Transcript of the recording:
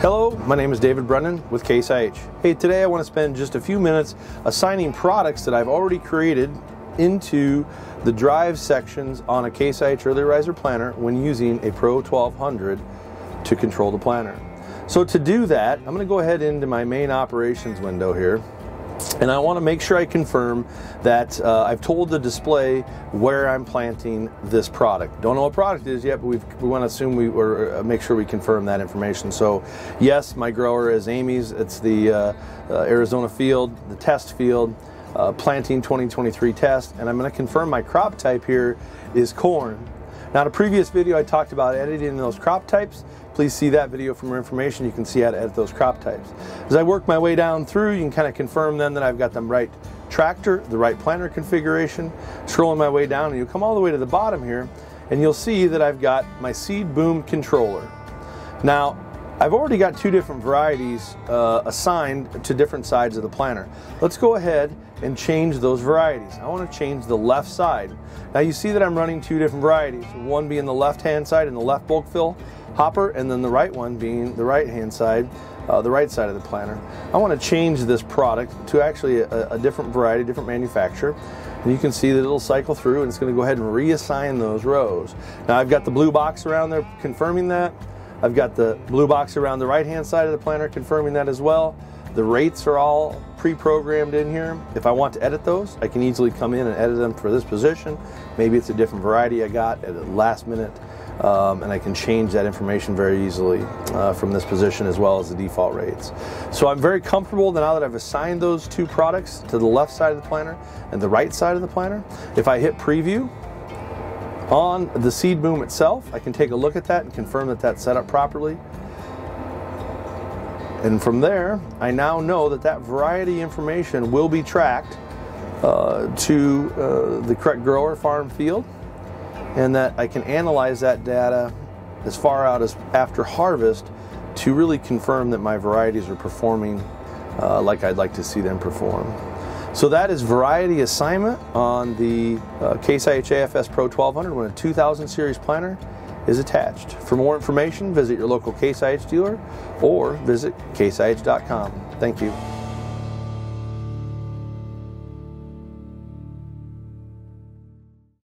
Hello, my name is David Brennan with Case IH. Hey, today I want to spend just a few minutes assigning products that I've already created into the drive sections on a Case IH Early Riser planter when using a Pro 1200 to control the planter. So to do that, I'm going to go ahead into my main operations window here and I want to make sure I confirm that uh, I've told the display where I'm planting this product. Don't know what product it is yet, but we want to assume we or uh, make sure we confirm that information. So, yes, my grower is Amy's. It's the uh, uh Arizona field, the test field. Uh, planting 2023 test, and I'm going to confirm my crop type here is corn. Now, in a previous video, I talked about editing those crop types. Please see that video for more information. You can see how to edit those crop types. As I work my way down through, you can kind of confirm then that I've got the right tractor, the right planter configuration. Scrolling my way down, and you'll come all the way to the bottom here, and you'll see that I've got my seed boom controller. Now, I've already got two different varieties uh, assigned to different sides of the planter. Let's go ahead and change those varieties. I want to change the left side. Now you see that I'm running two different varieties, one being the left hand side and the left bulk fill hopper, and then the right one being the right hand side, uh, the right side of the planter. I want to change this product to actually a, a different variety, different manufacturer. And you can see that it'll cycle through and it's going to go ahead and reassign those rows. Now I've got the blue box around there confirming that. I've got the blue box around the right hand side of the planter confirming that as well. The rates are all pre-programmed in here. If I want to edit those, I can easily come in and edit them for this position. Maybe it's a different variety I got at the last minute, um, and I can change that information very easily uh, from this position as well as the default rates. So I'm very comfortable now that I've assigned those two products to the left side of the planter and the right side of the planter. If I hit preview, on the seed boom itself, I can take a look at that and confirm that that's set up properly. And from there, I now know that that variety information will be tracked uh, to uh, the correct grower farm field and that I can analyze that data as far out as after harvest to really confirm that my varieties are performing uh, like I'd like to see them perform. So that is variety assignment on the uh, Case IH AFS Pro 1200 when a 2000 series planter is attached. For more information, visit your local Case IH dealer or visit caseih.com. Thank you.